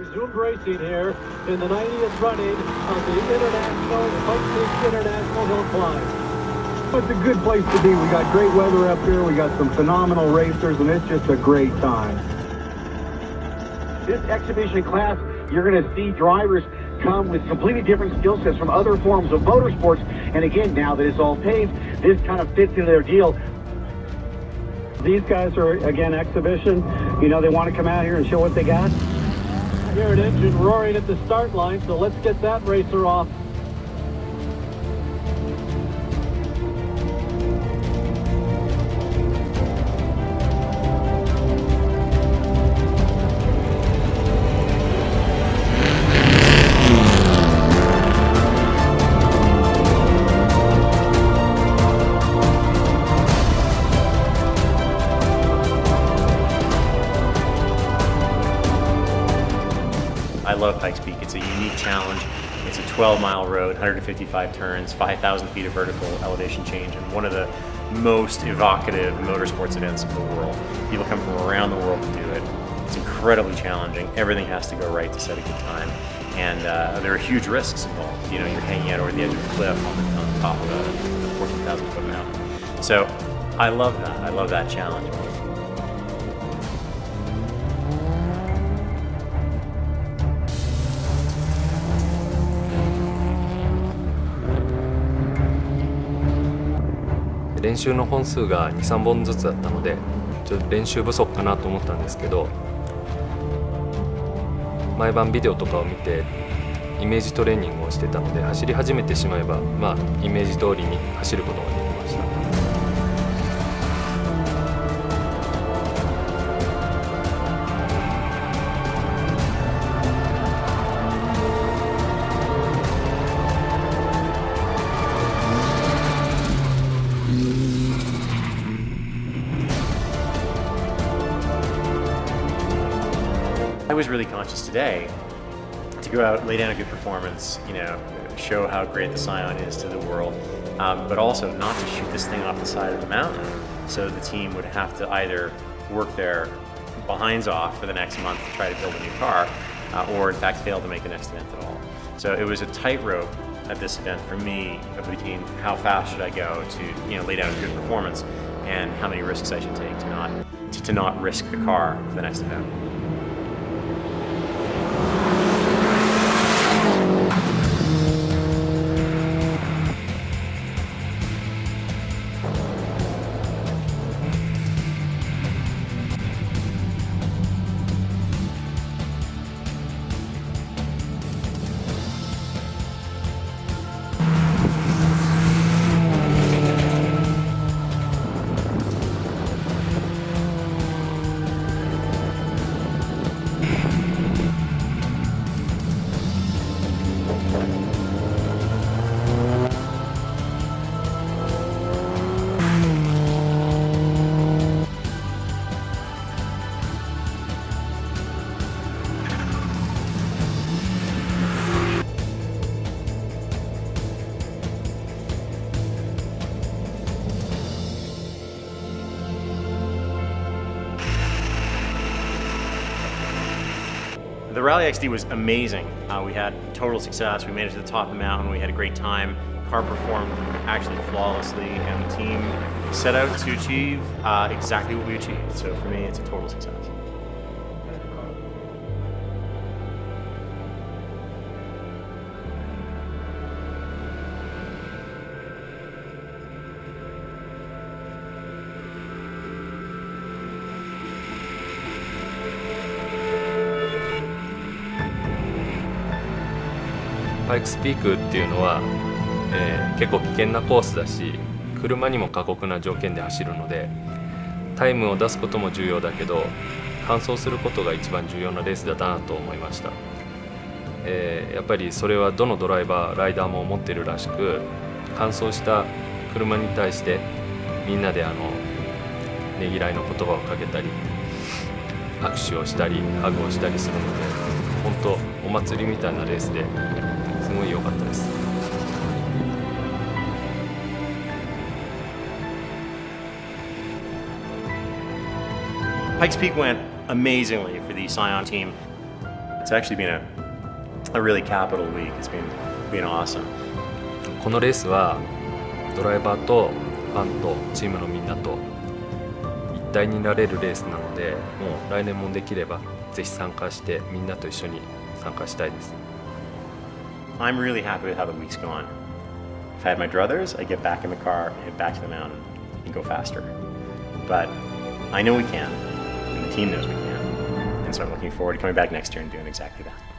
Resumed racing here in the 90th running of the International Pikes International Hill Climb. It's a good place to be. We got great weather up here. We got some phenomenal racers, and it's just a great time. This exhibition class, you're going to see drivers come with completely different skill sets from other forms of motorsports. And again, now that it's all paved, this kind of fits into their deal. These guys are, again, exhibition. You know, they want to come out here and show what they got. An engine roaring at the start line, so let's get that racer off. Love Pikes Peak. It's a unique challenge. It's a 12 mile road, 155 turns, 5,000 feet of vertical elevation change, and one of the most evocative motorsports events in the world. People come from around the world to do it. It's incredibly challenging. Everything has to go right to set a good time. And uh, there are huge risks involved. You know, you're hanging out over the edge of a cliff on the, on top of a 14,000 foot mountain. So I love that. I love that challenge. 練習の本数が23本ずつだったのでちょっと練習不足かなと思ったんですけど毎晩ビデオとかを見てイメージトレーニングをしてたので走り始めてしまえばまあイメージ通りに走ることができました。I was really conscious today to go out, lay down a good performance, you know, show how great the Scion is to the world, um, but also not to shoot this thing off the side of the mountain. So the team would have to either work their behinds off for the next month to try to build a new car, uh, or in fact fail to make the next event at all. So it was a tightrope at this event for me between how fast should I go to you know lay down a good performance and how many risks I should take to not to, to not risk the car for the next event. The Rally XD was amazing. Uh, we had total success. We made it to the top of the mountain. We had a great time. Car performed actually flawlessly, and the team set out to achieve uh, exactly what we achieved. So for me, it's a total success. パイクスピークっていうのは、えー、結構危険なコースだし車にも過酷な条件で走るのでタイムを出すことも重要だけど完走することが一番重要なレースだなと思いました、えー、やっぱりそれはどのドライバーライダーも思ってるらしく完走した車に対してみんなであのねぎらいの言葉をかけたり握手をしたりハグをしたりするので本当お祭りみたいなレースですごい良かったです。Pikes Peak went amazingly for the Scion team. It's actually been a, a really capital week. It's been, been awesome. このレースはドライバーとファンとチームのみんなと一体になれるレースなのでもう来年もできればぜひ参加してみんなと一緒に参加したいです I'm really happy with how the week's gone. If I had my druthers, I'd get back in the car and head back to the mountain and go faster. But I know we can, and the team knows we can. And so I'm looking forward to coming back next year and doing exactly that.